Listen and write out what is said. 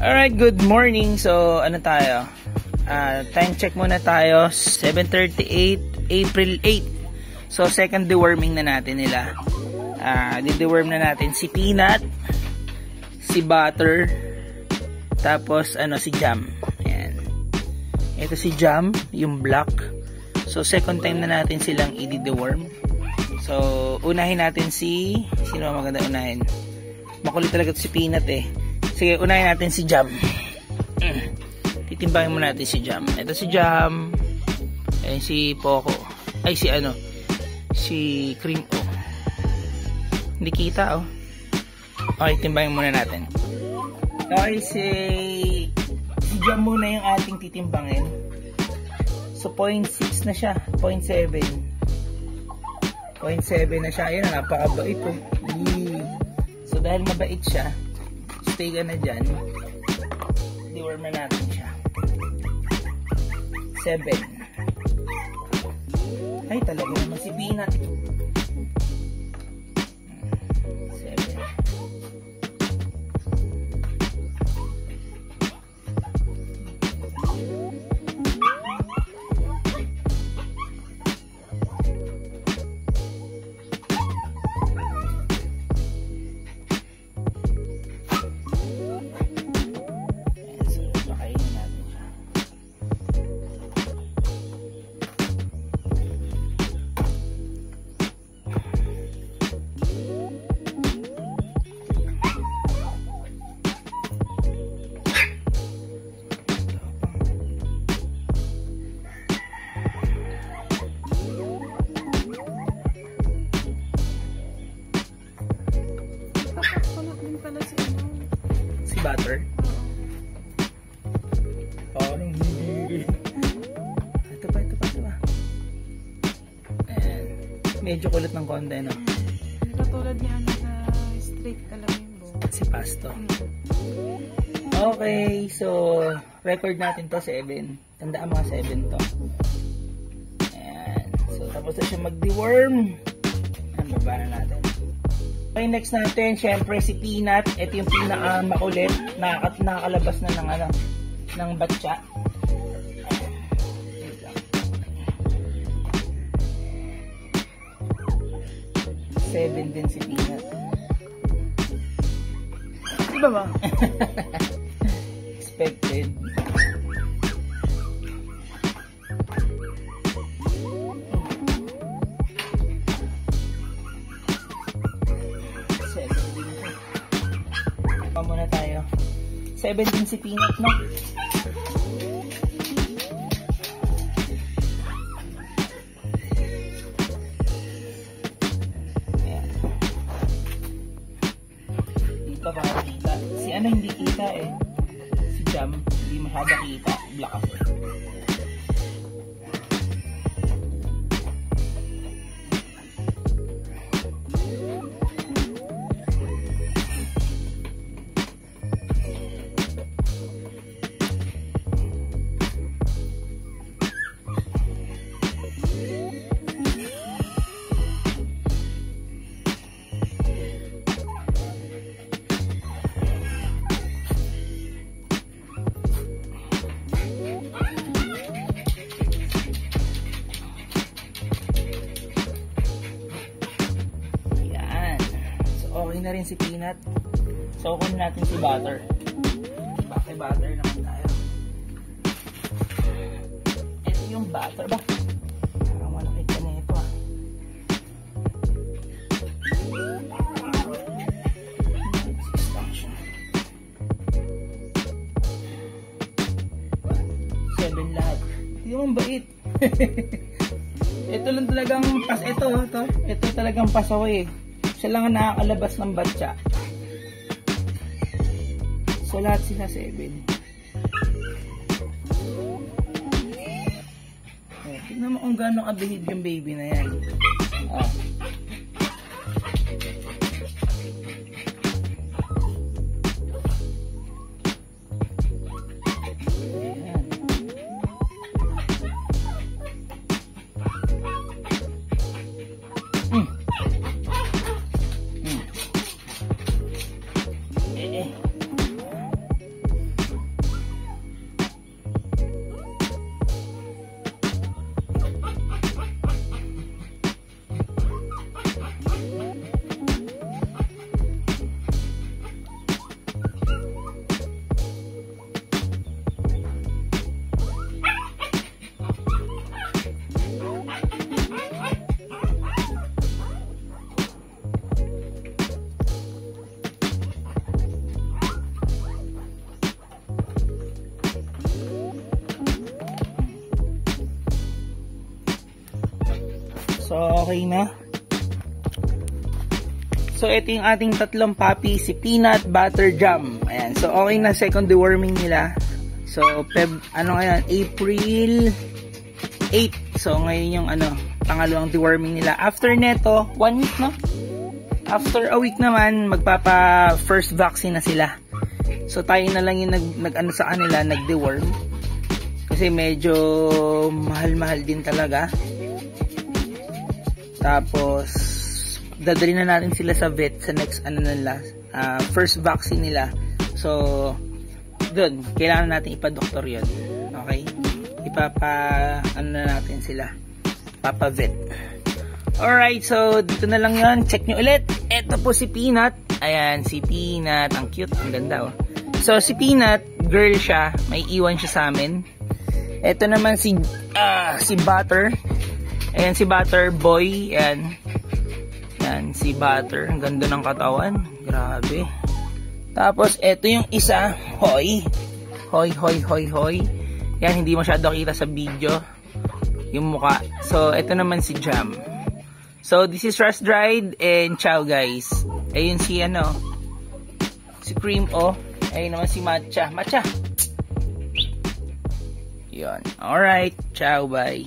Alright, good morning. So, ano tayo? Uh, time check muna tayo. 7.38, April 8. So, second deworming na natin nila. Uh, di-deworm na natin si Peanut, si Butter, tapos ano si Jam. Ayan. Ito si Jam, yung black. So, second time na natin silang i-deworm. So, unahin natin si... Sino maganda unahin? Makulit talaga si Peanut eh. Sige, unahin natin si Jam. Titimbangin muna natin si Jam. Ito si Jam. Ayan si Poco. Ay, si ano. Si Cream O. Hindi kita, oh. Okay, timbangin muna natin. Okay, si... Si Jam muna yung ating titimbangin. So, 0.6 na siya. 0.7. 0.7 na siya. Ayan, napakabait, oh. So, dahil mabait siya, stay ka na dyan. Deworm na natin siya. 7 ay talaga naman. Si Peanut medyo kulit ng konti, no? Katulad niya ano, sa street, alam Si Pasto. Mm. Okay, so record natin to 7. Tandaan mga 7 to. Ayan. So tapos na siya mag-deworm. Ayan, baba na natin. Okay, next natin, syempre si Peanut. Ito yung pinaka makulit. Nakakalabas na ng, ano, ng batsa. 7 din si Peanut. Diba ma? Expected. Seven din si Peanut, no? Kita eh. Si Jam, hindi masyada kita. Black ako. Okay na rin si Peanut. So, kunin natin si Butter. Bakit Butter naman tayo? Ito yung Butter ba? Parang malaki ka na ito ah. Seven lahat. Mo bait. ito lang talagang pas ito, ito. Ito talagang pasaway. Siya lang ang nakakalabas ng batya. So lahat sila 7. Oh, tignan mo kung gaano ka-behave yung baby na yan. Ah. So, okay na. So, ito yung ating tatlong puppy, si Peanut Butter Jam. Ayan. So, okay na second deworming nila. So, Feb, ano ngayon? April 8. So, ngayon yung ano, pangalawang deworming nila. After neto, one week, no? After a week naman, magpapa first vaccine na sila. So, tayo na lang yung nag, nag sa kanila, nag-deworm. Kasi medyo mahal-mahal din talaga. Tapos, dadali na natin sila sa vet sa next ano nila, uh, first vaccine nila. So, doon, kailangan natin ipa-doktor yun. Okay? Ipapa, ano na natin sila. Papa vet. Alright, so dito na lang yon Check nyo ulit. Ito po si Peanut. Ayan, si Peanut. Ang cute. Ang ganda oh. So, si Peanut, girl siya. May iwan siya sa amin. Ito naman si, ah, si Butter. Ayan, si Butter Boy. Ayan. Yan, si Butter. Ang ganda ng katawan. Grabe. Tapos, eto yung isa. Hoy. Hoy, hoy, hoy, hoy. Yan, hindi masyado kita sa video. Yung muka. So, eto naman si Jam. So, this is Rust Dried and ciao guys. Ayun si ano. Si Cream O. Ayun naman si Matcha. Matcha. Yun. Alright. Ciao, bye.